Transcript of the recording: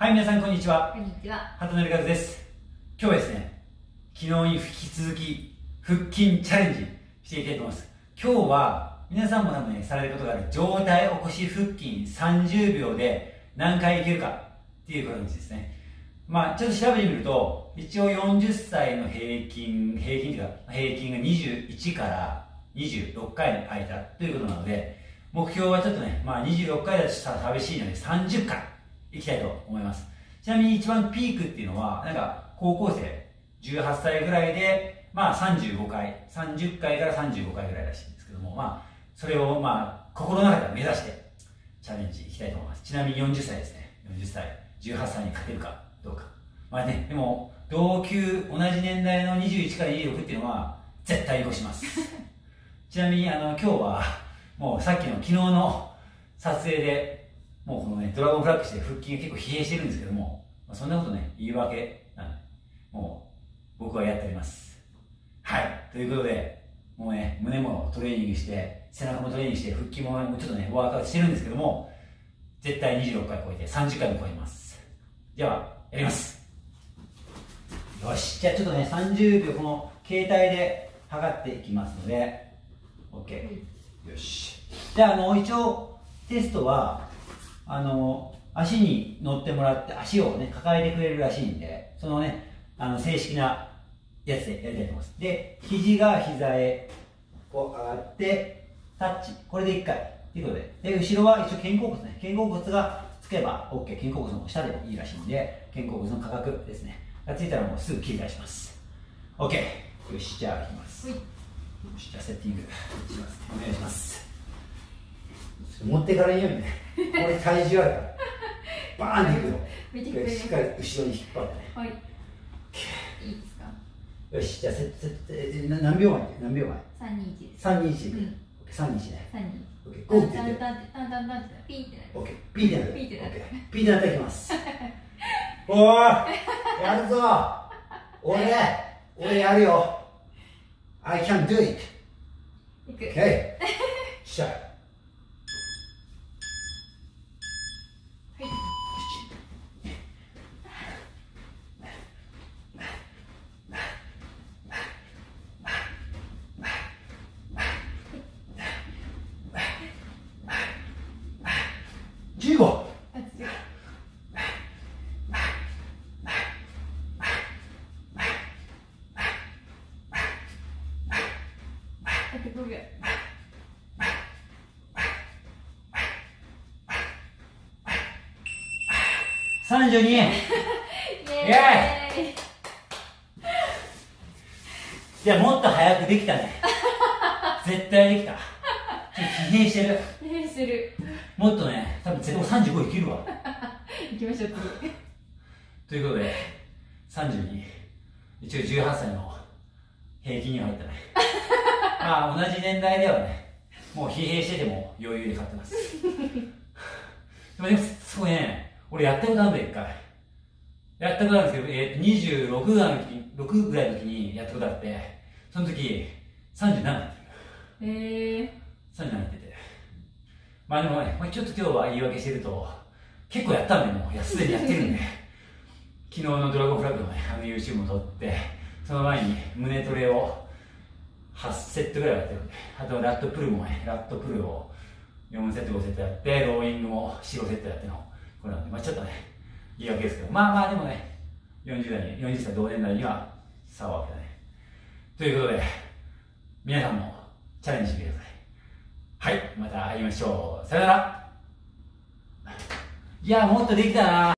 はい、皆さんこんにちは。こんにちは。畑のりかずです。今日はですね、昨日に引き続き腹筋チャレンジしていきたいと思います。今日は皆さんも多分ね、されることがある上体起こし腹筋30秒で何回いけるかっていうことにですね。まあちょっと調べてみると、一応40歳の平均、平均というか、平均が21から26回の間ということなので、目標はちょっとね、まあ26回だとしたら寂しいので30回いきたいと思います。ちなみに一番ピークっていうのは、なんか高校生、18歳ぐらいで、まあ35回、30回から35回ぐらいらしいんですけども、まあ、それをまあ、心の中で目指してチャレンジいきたいと思います。ちなみに40歳ですね。40歳、18歳に勝てるかどうか。まあね、でも、同級、同じ年代の21から26っていうのは、絶対越します。ちなみに、あの、今日は、もうさっきの昨日の撮影で、もうこのね、ドラゴンフラッグして腹筋が結構疲弊してるんですけども、まあ、そんなことね、言い訳なんで、もう僕はやっております。はい。ということで、もうね、胸もトレーニングして、背中もトレーニングして、腹筋ももうちょっとね、ワークアウトしてるんですけども、絶対26回超えて30回も超えます。では、やります。よし。じゃあちょっとね、30秒この携帯で測っていきますので、OK。よし。じゃあ、あの、一応、テストは、あの、足に乗ってもらって、足をね、抱えてくれるらしいんで、そのね、あの、正式なやつでやりたいと思います。で、肘が膝へ、こう上がって、タッチ。これで1回。ということで。で、後ろは一応肩甲骨ね。肩甲骨がつけば OK。肩甲骨の下でもいいらしいんで、肩甲骨の価格ですね。がついたらもうすぐ切り替えします。OK。よし、じゃあ、いきます。はいよし、じゃあセッティングします。お願いします。持ってから言うよね。これ体重あるから。バーンっていくの。しっかり後ろに引っ張ってね。はい。いいですか？よし、じゃあセセえな何秒前？何秒前？三二一です。?3、2、1。うん。3、2、1ね。三二。OK、ゴーってタ言って。ンタンタンタンタンってピーってなる。OK、ピーってなる。ピーってなるピーってなっていきます。おーいやるぞ俺、俺やるよ !I can do it! OK! しゃはい。15! あ、違う。あと五秒。32! イエーイ。いや、もっと早くできたね。絶対できた。疲弊してる。えー、する。もっとね、多分絶対35いけるわ。行きましょう次。ということで、32。一応18歳の平均には入ったね。まあ、同じ年代ではね、もう疲弊してても余裕で勝ってます。でもね、そうね、俺やったことあるんだよ、一回。やったことあるんですけど、えー、26ぐらいの時に、6ぐらいの時にやったことあって、その時、37だった。えー。37やってて。まあでもね、まあ、ちょっと今日は言い訳してると、結構やったんで、もう、いや、すでにやってるんで、昨日のドラゴンフラッグのね、あの YouTube も撮って、その前に胸トレを8セットぐらいやってるんで、あとラットプルもね、ラットプルを4セット、5セットやって、ローイングも4、5セットやっての、これなんで、まあちょっとね、言い訳ですけど、まあまあでもね、40代に、40歳同年代には差はわけだね。ということで、皆さんもチャレンジしてください。はい、また会いましょう。さよなら。いや、もっとできたな。